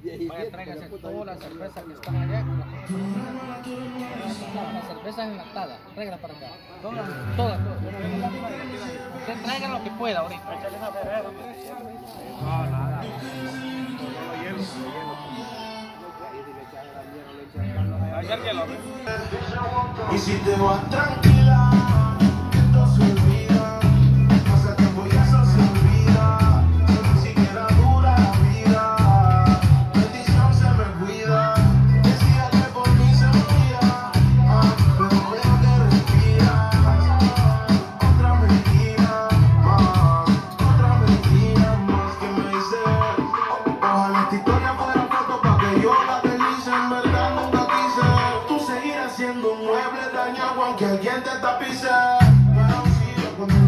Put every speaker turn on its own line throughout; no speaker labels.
Vaya, tráigase todas las cervezas que están allá. Las cervezas enlatadas, tráigala para acá. Todas, todas, todas. Lo que pueda ahorita. No, nada.
Y si te vas tranquila. tu mueble dañado aunque alguien te tapice. Pero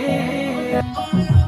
Oh.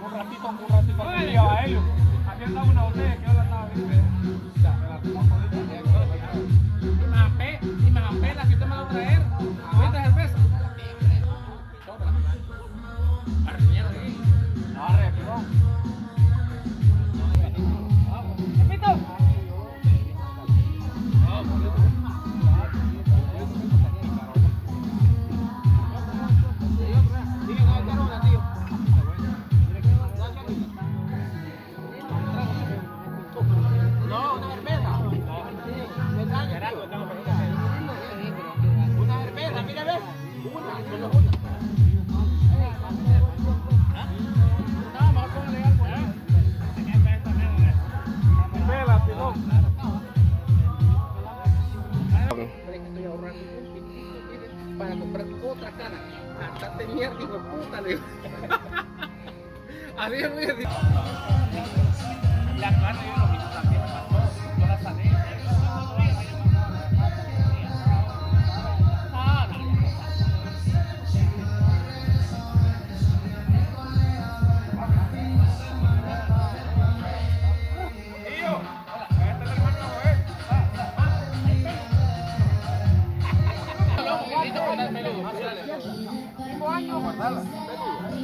Un
ratito, un ratito. Aquí está una botella. 네.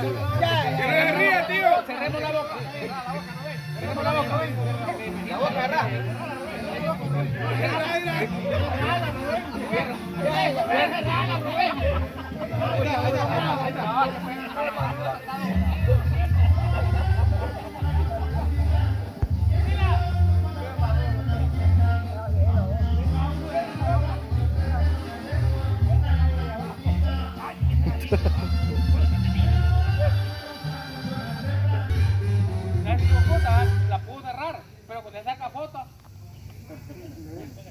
se ríe, tío.
Cerremos la boca. Cerremos la boca. La boca, ¿verdad?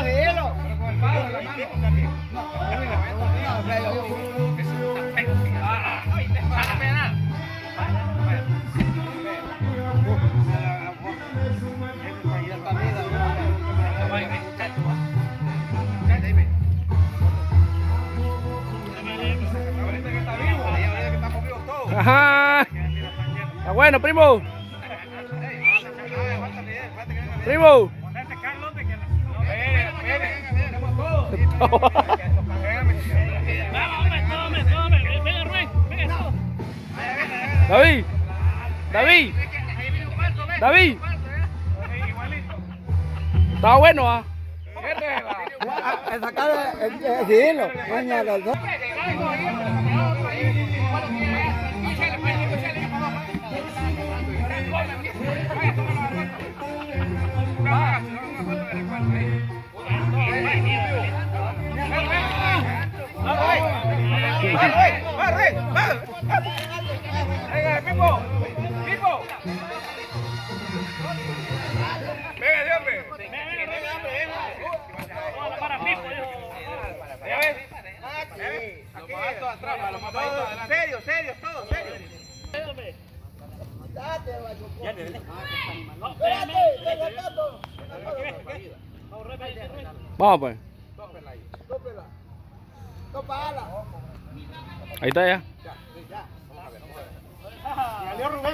Pero
con el palo la mano.
Ajá. Está bueno, primo. Primo. David. David. David. Está bueno, ah.
A sacar el, el
Vamos pues. Ahí está ya.